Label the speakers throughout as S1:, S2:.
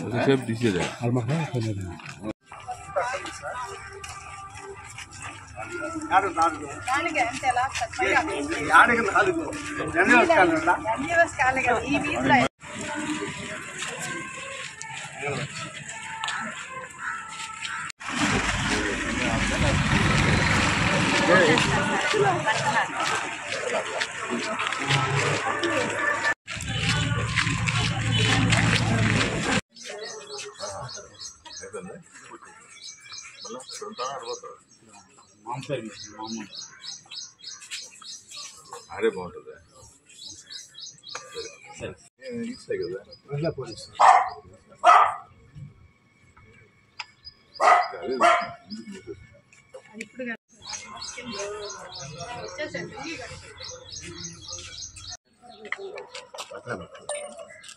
S1: కొద్దిసేపు తీసేదే
S2: దానికి అంతే ఎలా ఎన్జిఓస్ కాలే కదా ఈ వీధిలో
S1: ఆడే బాగుంటుంది? ఇస్తాయి కదా.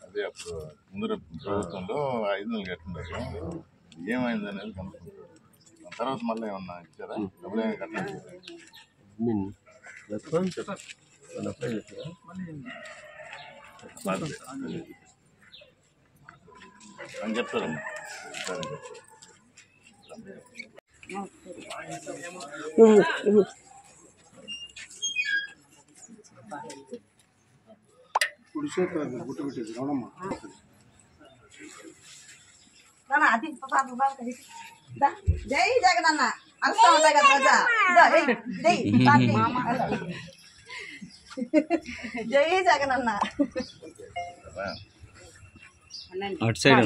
S1: అదే అప్పుడు ముందర ప్రభుత్వంలో ఐదు నెలలు కట్టిండారు ఏమైంది అనేది కనుక్కుంటారు. తర్వాత మళ్ళీ ఏమన్నా ఇచ్చారా? డబ్బులు ఏమైనా కట్టలేదు అని చెప్తారమ్మా సరే చెప్తారు
S2: అది బాబు బాబు దా, జై జగనన్న. అర్థం ఉంటాయి కదా ప్రజా జై జగనన్న.
S3: అటు సైడ్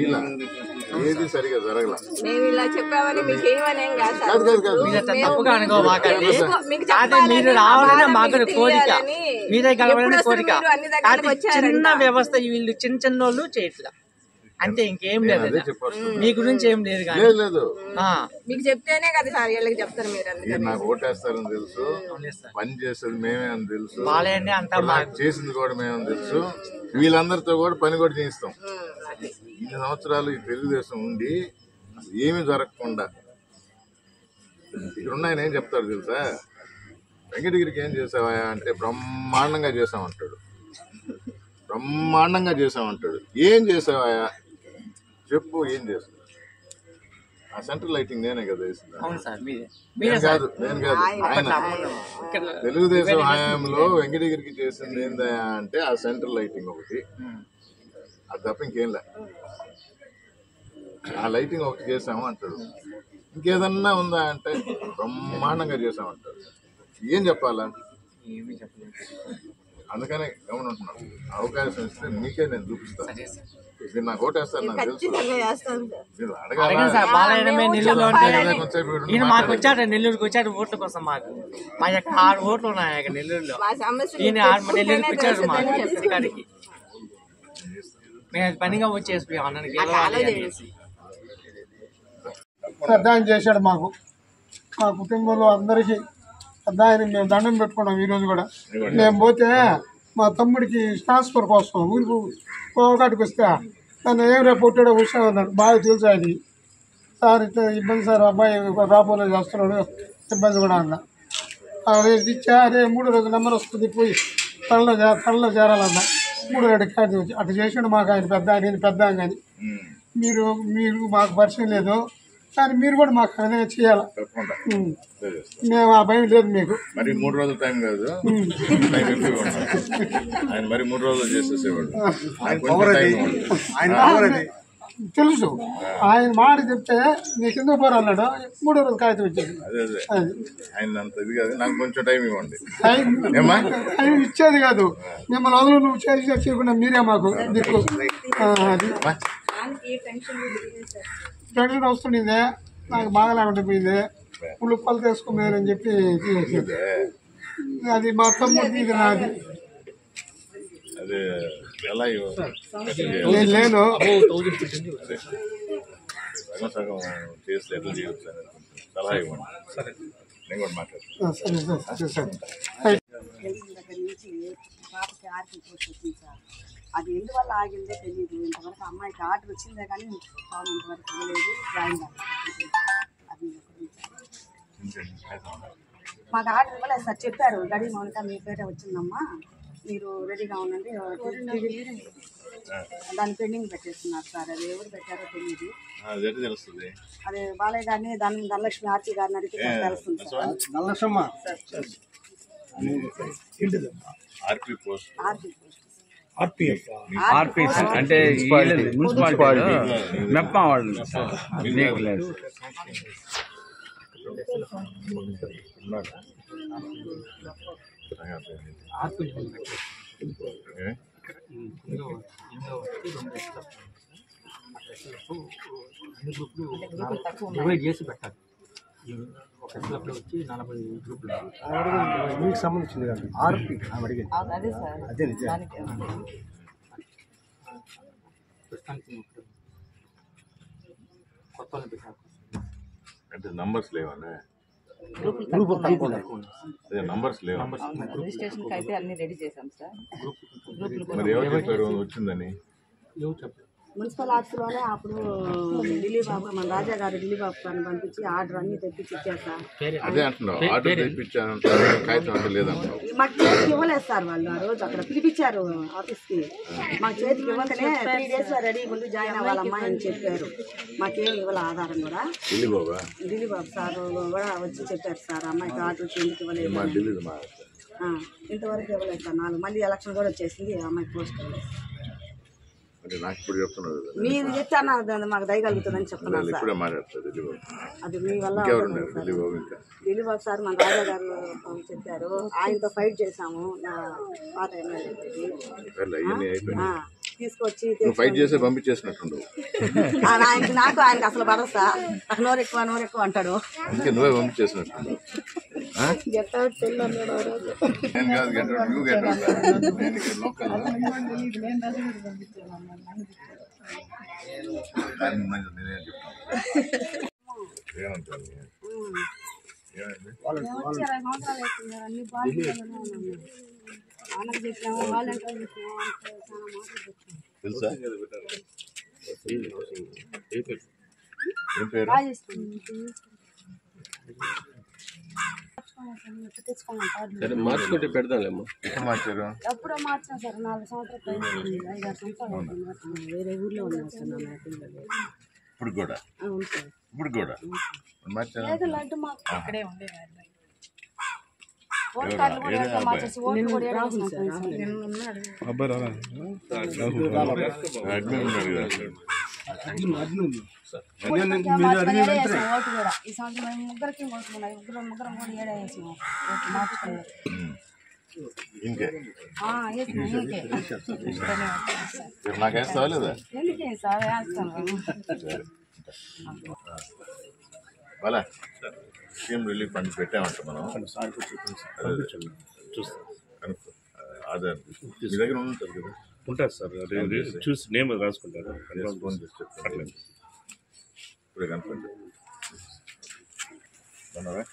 S1: ఇలా. ఏది సరిగా జరగల
S2: మేము ఇలా చెప్పామని మీకు ఏమని ఏం కాదు సార్.
S1: కాదు కాదు కాదు
S4: మీరు అట్లా తప్పుగా అనుకోమాకండి
S2: మీకు-
S4: కాదు మీరు రావాలనే కోరిక. మీరే కలవాలని కోరిక కాదు చిన్న. వ్యవస్థ వీళ్ళు చిన్న చిన్న వాళ్ళు చేయట్లా అంతే ఇంకేం లేదు మీ గురించి ఏం లేదు
S1: లేదు లేదు.
S4: ఆ,
S2: మీకు చెప్తేనే కదా సార్ వీళ్ళకి చెప్తారు మీరు
S1: నాకు ఓటేస్తారని తెలుసు. పని చేసేది మేమే అని తెలుసు.
S4: వాళ్ళండి అంతా
S1: చేసింది కూడా మేమని తెలుసు. వీళ్ళందరితో కూడా పని కూడా చేయిస్తాం. ఇన్ని సంవత్సరాలు ఈ తెలుగుదేశం ఉండి ఏమీ జరగకుండా. ఇక్కడ ఉన్న ఆయన ఏం చెప్తాడు తెలుసా? వెంకటగిరికి ఏం చేసావా అంటే బ్రహ్మాండంగా చేసామంటాడు. బ్రహ్మాండంగా చేసామంటాడు. ఏం చేసావా? చెప్పు ఏం చేసావు ఆ సెంట్రల్ లైటింగ్ నేనే కదా వేసింది?
S4: అవును సార్ మీరే మీరే
S1: నేను
S4: సార్
S1: కాదు నేను కాదు ఆయన
S4: ఇక్కడ
S1: తెలుగుదేశం హయాంలో వెంకటగిరికి చేసింది ఏందయ్యా అంటే ఆ సెంట్రల్ లైటింగ్ ఒకటి. అది తప్ప ఇంకేం లే. ఆ లైటింగ్ ఒకటి చేసాము అంటాడు. ఇంకేదన్నా ఉందా అంటే బ్రహ్మాండంగా చేసామంటాడు ఏం చెప్పాలా?
S4: ఏమీ చెప్పలేదు.
S1: అందుకనే గమనింటున్నాను అవకాశం ఇస్తే మీకే నేను చూపిస్తాను ఓటేస్తారు నాకు తెలుసు
S2: ఖచ్చితంగా చేస్తాను సార్
S1: మీరు
S4: అడగండి
S1: అడగాల
S4: సార్ బాలయ్యమే నెల్లూరులో ఉంటే
S1: కొంచెం
S4: ఈయన మాకు వచ్చాడు నెల్లూరుకి వచ్చాడు ఓట్ల కోసం మాకు మా యొక్క ఆరు ఓట్లు ఉన్నాయి ఇక్కడ నెల్లూరులో
S2: మా సమస్య
S4: ఈయన ఆరు నెల్లూరుకి వచ్చాడు మాకు ఇక్కడికి మేము అది పనిగా వచ్చేసి అన్నకి గెలవాలి అనేసి
S5: పెద్ద ఆయన చేశాడు మాకు మా కుటుంబంలో అందరికీ పెద్ద ఆయన మేము దండం పెట్టుకున్నాం ఈరోజు కూడా మేము పోతే మా తమ్ముడికి ట్రాన్స్ఫర్ కోసం ఊరికి పోగాటికి వస్తే నన్ను ఏం రేపు పుట్టాడో అన్నాడు. బాగా తెలుసు అది సార్ ఇట్లా ఇబ్బంది సార్ అబ్బాయి రాబోలే చేస్తున్నాడు ఇబ్బంది కూడా అన్న. అదే ఇచ్చా అదే మూడు రోజు నెంబర్ వస్తుంది పోయి తనలో చే తనలో చేరాలన్న. మూడు రెండు కార్డు వచ్చి అట్లా చేసాడు మాకు ఆయన పెద్ద ఆయన పెద్ద ఆయన కానీ మీరు మీరు మాకు పరిచయం లేదు. కానీ మీరు కూడా మాకు అదే చేయాలి?
S1: తప్పకుండా.
S5: మేము ఆ భయం లేదు మీకు.
S1: మరి మూడు రోజుల టైం కాదు. ఆయన మరి మూడు రోజులు చేసేసేవాడు.
S5: తెలుసు. ఆయన మాట చెప్తే నీకు ఎందుకు పోరు అన్నాడు? మూడో రోజు కాగితం వచ్చేది
S1: అదే అదే.
S5: అది.
S1: ఆయన అంత ఇది కాదు. నాకు కొంచెం టైం ఇవ్వండి.
S5: టైం ఇచ్చేది కాదు. మిమ్మల్ని వదలు నువ్వు చేసి చేయకుండా మీరే మాకు దిక్కు. ఆ, అది.
S1: అమ్మా,
S5: టెన్షన్ వస్తుండిందే నాకు బాగా లేకుండా పోయింది ఉల్లిపాలు తీసుకున్నారని చెప్పి అది మా తమ్ముడు ఇది నాది.
S1: అదే ఎలా ఇవ్వాలి
S5: నేను లేను
S1: సగం ఎట్లా సలహా ఇవ్వండి. సరే. నేను కూడా మాట్లాడతాను.
S2: పోస్ట్
S6: అది ఎందువల్ల ఆగిందో తెలియదు ఇంతవరకు అమ్మాయికి ఆర్డర్ వచ్చిందే కానీ పాపం ఇంతవరకు ఇవ్వలేదు జాయిన్ అవ్వలేదు. అది. మాకు ఆర్డర్ ఇవ్వలేదు సార్ చెప్పారు. గడి మౌనిక మీ పేట వచ్చిందమ్మా మీరు రెడీగా ఉండండి దాన్ని పెండింగ్ పెట్టేస్తున్నారు సార్. అది ఎవరు పెట్టారో తెలియదు
S1: ఆ, అది ఎట్లా తెలుస్తుంది?
S6: అదే బాలయ్య గారిని దాని ధనలక్ష్మి ఆర్చి గారిని అడిగితే తెలుస్తుంది సార్.
S7: నల్లసమ్మ
S1: ఆర్పి పోస్ట్.
S6: ఆర్చి
S3: ఆర్పీస్ అంటే మున్సిపాలిటీ మెప్ప వాళ్ళు నీకు లేదు
S1: ఏ?
S8: డివైడ్ చేసి పెట్టాలి ఎస్ఎల్ఎఫ్లో వచ్చి నలభై గ్రూపులు.
S7: మీకు సంబంధించింది కాదు. ఆర్పి అడిగింది.
S6: అదే సార్.
S7: అదే నిజం
S6: దానికి
S8: ప్రస్తుతానికి కొత్త వాళ్ళని పెట్టారు.
S1: అంటే నంబర్స్ లేవనే. నంబర్స్ లేవు?
S6: రిజిస్ట్రేషన్కి అయితే అన్ని రెడీ చేశాం సార్.
S1: మరి ఎవరు చెప్పారు వచ్చిందని?
S8: ఎవరు చెప్పారు?
S6: మున్సిపల్ ఆఫీస్లోనే అప్పుడు ఢిల్లీ బాబు మన రాజా గారు ఢిల్లీ బాబు గారిని పంపించి ఆర్డర్ అన్ని తెప్పించి ఇచ్చారు మాకు చేతికి ఇవ్వలేదు సార్ వాళ్ళు ఆ రోజు అక్కడ పిలిపించారు ఆఫీస్కి. మాకు చేతికి ఇవ్వకనే త్రీ డేస్లో రెడీ ముందు జాయిన్ అవ్వాలమ్మా అని చెప్పారు. మాకేం ఇవ్వాలి ఆధారం కూడా.
S1: ఢిల్లీ బాబా?
S6: సార్ కూడా వచ్చి చెప్పారు సార్ అమ్మాయికి ఆర్డర్ ఎందుకు ఇవ్వలేదు
S1: మా ఢిల్లీ మా
S6: ఆ, ఇంతవరకు ఇవ్వలేదు సార్ నాలుగు మళ్ళీ ఎలక్షన్ కూడా వచ్చేసింది అమ్మాయి పోస్ట్
S1: అంటే నాకు ఇప్పుడు చెప్తున్నారు
S6: మీరు చెప్తాను మాకు దయగలుగుతుందని చెప్తున్నాను
S1: ఇప్పుడే
S6: అది మీ వల్ల
S1: ఉన్నారు?
S6: సార్. మన రాజా గారు చెప్పారు. ఆయనతో ఫైట్ చేశాము నా పాత ఎమ్మెల్యే తీసుకొచ్చి
S1: ఫైట్ పంపించేసినట్టుండు
S6: ఆ, ఆయనకి నాకు ఆయనకి అసలు పడస్తా నాకు నోరు ఎక్కువ నోరు ఎక్కువ అంటాడు.
S1: అందుకే నువ్వే పంపించేసినట్టుండు ఆ?
S6: గెట్ అవుట్ చెల్లి అన్నాడు ఆ రోజు
S1: నేను కాదు గెట్ అవుట్ నువ్వు గెట్ అవుట్ నేను ఇక్కడ లోకల్ దానికి మంచి నేనే చెప్తాను ఏమంటాను ఏమైంది తెలుసా ఏం పేరు?
S9: సరే మార్చుకుంటే పెడదాంలేమ్మా.
S1: మార్చారు.
S6: ఎప్పుడో మార్చాం సార్ నాలుగు సంవత్సరాలు. ఐదారు. వేరే ఊర్లో ఉన్నాం సార్ నా పిల్లలు
S1: ఇప్పుడు కూడా? ఇప్పుడు కూడా?
S6: లేదు లడ్డు మాకు.
S1: అబ్బాయి?
S6: ఓట్లు కూడా ఎక్కడ వేసినాం సార్. నిన్న ఉన్నాడు.
S1: అడ్మిన్ ఉన్నాడు కదా
S6: ఓటుకి మార్చుకొని ఏడే వేసాం ఓటు కూడా. ఈ సంవత్సరం మేము ముగ్గురికి ఓట్లు ఉన్నాయి ముగ్గురు ముగ్గురం కూడా ఏడే వేసాం ఓట్లు మార్చుకున్నారు
S1: ఉమ్. ఇంకే
S6: ఆ, వేసినాం, ఇంకే. ఇక్కడనే వచ్చాం సార్.
S1: రేపు నాకు వేస్తావా లేదా
S6: ఎందుకే సార్ వేస్తాం
S1: సరే వాళ్ళ సీఎం రిలీఫ్ ఫండ్ పెట్టామంట మనం అదే చూస్తాం కనుక్కో ఆధార్ మీ దగ్గర ఉంటుంది కదా
S9: ఉంటుంది సార్. అదే చూసి. నేమ్ రాసుకుంటారు.
S1: అదే ఫోన్ చేసి చెప్తాను. ఇప్పుడే కనుక్కోండి ఉన్నారా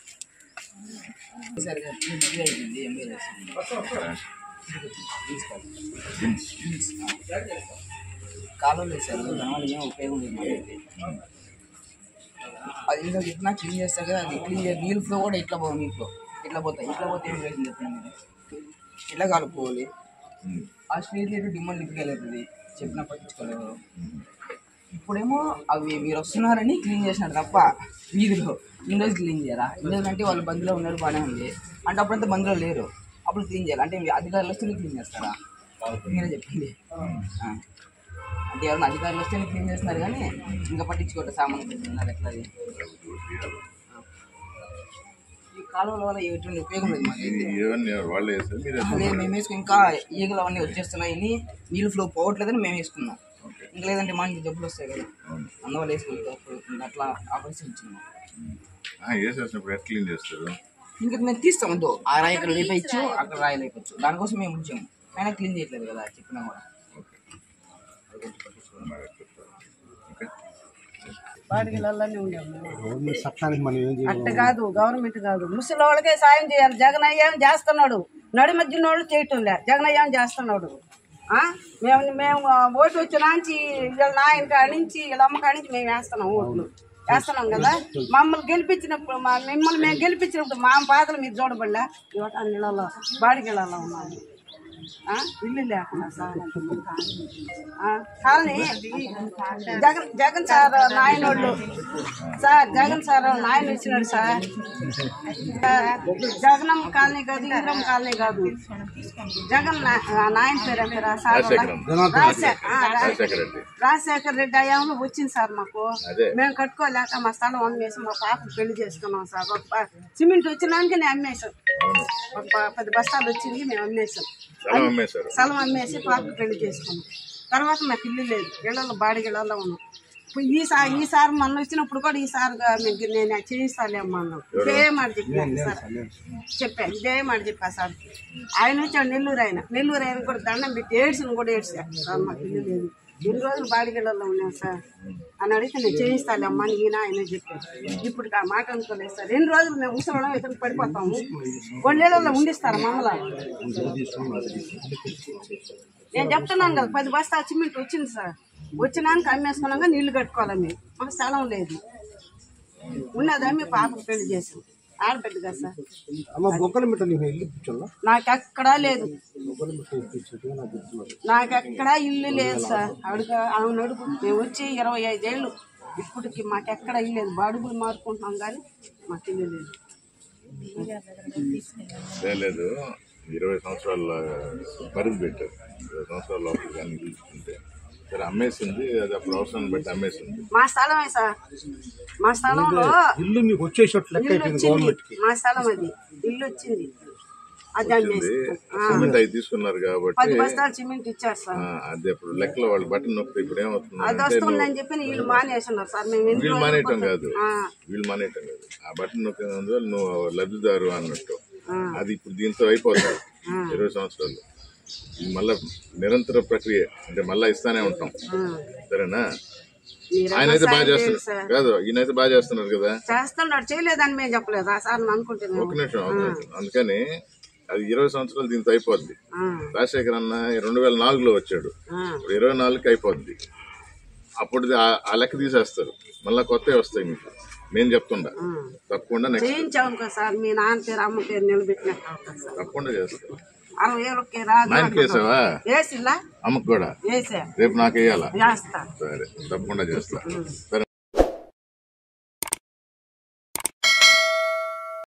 S10: కాలం లేదు సార్. దానివల్ల ఏం ఉపయోగం లేదు. అది ఇంకా ఇట్లా క్లీన్ చేస్తారు కదా అది క్లీన్ చేసి నీళ్ళు ఫ్లో కూడా ఇట్లా పోవు నీళ్ళు ఇట్లా పోతాయి? ఇట్లా పోతే ఏం చేసింది చెప్పండి? మీరు ఇట్లా కలుపుకోవాలి ఆ లైట్ డిమాండ్ లిప్పికెళ్ళవుతుంది చెప్పినా పట్టించుకోలేదు. ఇప్పుడేమో అవి మీరు వస్తున్నారని క్లీన్ చేసినారు తప్ప వీధిలో రోజులు క్లీన్ చేయరా? రోజులు అంటే వాళ్ళు బంద్లో ఉన్నారు బాగానే ఉంది. అంటే అప్పుడంతా బంద్లో లేరు. అప్పుడు క్లీన్ చేయాలి. అంటే అధికారులు వస్తే క్లీన్ చేస్తారా? మీరే చెప్పింది. అంటే ఎవరైనా అధికారులు వస్తే క్లీన్ చేస్తున్నారు కానీ ఇంకా పట్టించుకోవట్లేదు సామాన్లు. ఎట్లా కాలువల వల్ల ఎటువంటి ఉపయోగం లేదు. అదే మేము వేసుకుని ఇంకా ఈగలు అవన్నీ వచ్చేస్తున్నాయి నీళ్ళు ఫ్లో పోవట్లేదని మేము వేసుకున్నాం. ఇంకా లేదంటే మనకి జబ్బులు వస్తాయి కదా. అందువల్ల ఇంకా అట్లా ఆపరేషన్ ఇచ్చుకున్నాం
S1: వేసేసినప్పుడు ఎట్లా క్లీన్ చేస్తారు?
S10: ఇంకా మేము తీస్తాం వద్దు. ఆ రాయి ఇక్కడ లేపచ్చు అక్కడ రాయి లేపచ్చు దానికోసం మేము ఉంచాము అయినా క్లీన్ చేయట్లేదు కదా చెప్పినా కూడా.
S6: అట్ట కాదు గవర్నమెంట్ కాదు. ముసలి వాళ్ళకే సాయం చేయాలి. జగన్ అయ్యాం చేస్తున్నాడు. నడి మధ్య వాళ్ళు చేయటం లే జగన్ అయ్యాం చేస్తున్నాడు?
S2: మేము మేము ఓటు వచ్చిన నుంచి వీళ్ళ నాయన కాడి నుంచి వీళ్ళ అమ్మ కాడి నుంచి మేము వేస్తున్నాం ఓట్లు. వేస్తున్నాం కదా? మమ్మల్ని గెలిపించినప్పుడు మా మిమ్మల్ని మేము గెలిపించినప్పుడు మా బాధలు మీరు చూడబడలే? ఇవాళ నీళ్ళలో బాడికి నీళ్ళలో ఉన్నాము జగన్ జగన్ సార్ నాయనోళ్ళు సార్ జగన్ సార్ నాయన ఇచ్చినాడు సార్ జగనమ్మ కాలనీ కాదు ఇంద్రమ్మ కాలనీ కాదు జగన్ నా- ఆ, నాయన పేరు ఏం పేరు? ఆ సార్
S1: రాజశేఖరన్.
S2: రాజశేఖర్ ఆ, రా-
S1: రాజశేఖర రెడ్డి
S2: రాజశేఖర్ రెడ్డి అయ్యాము వచ్చింది సార్ మాకు
S1: అదే.
S2: మేము కట్టుకోలేక మా స్థలం అమ్మేసి మా పాపకు పెళ్ళి చేసుకున్నాం సార్ ఒక ప- సిమెంట్ వచ్చినాక నేను అమ్మేశాం ఒక ప- పది బస్తాలు వచ్చింది మేము అమ్మేశాం
S1: స్థలం
S2: అమ్మేసి పాపకు పెళ్ళి చేసుకున్నాం. తర్వాత మాకు ఇల్లు లేదు. ఇళ్ళలో బాడిగ ఇళ్ళలో ఉన్నాం. ఈసారి ఈసారి మొన్న వచ్చినప్పుడు కూడా ఈసారి మీకు నేను చేయిస్తాలే అమ్మా అన్నాం. ఇదే మాట చెప్పాను సార్. చెప్పాను ఇదే మాట చెప్పా సార్. ఆయన వచ్చాడు నెల్లూరు ఆయన. నెల్లూరు ఆయన కూడా దండం పెట్టి ఏడ్చిన కూడా ఏడ్చా. సార్ మాకు ఇల్లు లేదు. ఎన్ని రోజులు బాడిగలలో ఉన్నాం సార్? అని అడిగితే నేను చేయిస్తాను అమ్మ అని ఈయన ఆయన చెప్పాను ఇప్పుడు ఆ మాట అనుకోలేదు సార్. ఎన్ని రోజులు మేము ముసలం ఇతను పడిపోతాము. కొన్నేళ్ళలో ఉండిస్తారు మమ్మల్ని నేను చెప్తున్నాను కదా పది బస్తా సిమెంట్ వచ్చింది సార్. వచ్చినాక అమ్మేసుకున్నాక నీళ్ళు కట్టుకోవాలి మేము మాకు స్థలం లేదు. ఉన్నదమ్మి పాపకు పెళ్ళి చేసాం ఆడబిడ్డ కదా సార్. నాకెక్కడా లేదు. నాకెక్కడా ఇల్లు లేదు సార్. అడుగు ఆమెను అడుగు మేము వచ్చి ఇరవై ఐదేళ్ళు ఇప్పటికి మాకెక్కడ ఇల్లు లేదు. బాడుగులు మారుకుంటున్నాం కానీ మాకు ఇల్లు లేదు.
S1: లేదు. ఇరవై సంవత్సరాల పరిధి పెట్టారు. ఇరవై సంవత్సరాల లోపల కానీ ఇల్లు సరే అమ్మేసింది. అది అప్పుడు అవసరాన్ని బట్టి అమ్మేసింది.
S2: మా స్థలమే సార్? మా స్థలంలో
S5: ఇల్లు మీకు వచ్చేసట్టు లెక్క
S2: ఇల్లు
S5: అయిపోయింది
S2: వచ్చింది.
S5: గవర్నమెంట్
S2: మా స్థలం అది. ఇల్లు వచ్చింది. అది అమ్మేసి ఆ,
S1: సిమెంట్ అవి తీసుకున్నారు
S2: పది
S1: కాబట్టి
S2: బస్తాలు సిమెంట్ ఇచ్చారు సార్.
S1: ఆ, అదే ఇప్పుడు లెక్కలో వాళ్ళు బట్టన్ నొక్కితే ఇప్పుడు ఏమవుతుంది?
S2: అది
S1: అంటే నువ్వు
S2: వస్తుందని చెప్పి వీళ్ళు మానేస్తున్నారు సార్. మేము
S1: వీళ్ళు మానేయటం? కాదు.
S2: ఆ,
S1: వీళ్ళు మానేయటం కాదు. ఆ బట్టన్ నొక్కినందువల్ల నువ్వు లబ్ధిదారు అన్నట్టు.
S2: ఆ.
S1: అది ఇప్పుడు దీంతో అయిపోతుంది ఇరవై సంవత్సరాలు. మళ్ళా నిరంతర ప్రక్రియ అంటే మళ్ళా ఇస్తానే ఉంటాం. సరేనా? ఆయన అయితే బాగా చేస్తున్నారు. కాదు ఈయన అయితే బాగా చేస్తున్నారు కదా?
S2: చేస్తున్నాడు చేయలేదని మేము చెప్పలేదు. ఆ సార్
S1: ఒక నిమిషం అందుకని అది ఇరవై సంవత్సరాలు దీంతో అయిపోద్ది. రాజశేఖర్ అన్న రెండు వేల నాలుగులో వచ్చాడు ఇప్పుడు ఇరవై నాలుగుకి అయిపోద్ది. అప్పుడు ఆ- లెక్క తీసేస్తారు. మళ్ళా కొత్తవి వస్తాయి మీకు. నేను చెప్తుండా. తప్పకుండా
S2: చేయించాము కదా సార్. మీ నాన్న పేరు అమ్మ పేరు నిలబెట్టినట్టు
S1: తప్పకుండా చేస్తాను
S2: అరవై రాదు
S1: వేసావా
S2: వేసిల్లా?
S1: అమ్మకు కూడా?
S2: వేసా.
S1: రేపు నాకు వేయాలా?
S2: వేస్తా.
S1: సరే తప్పకుండా చేస్తా. సరే.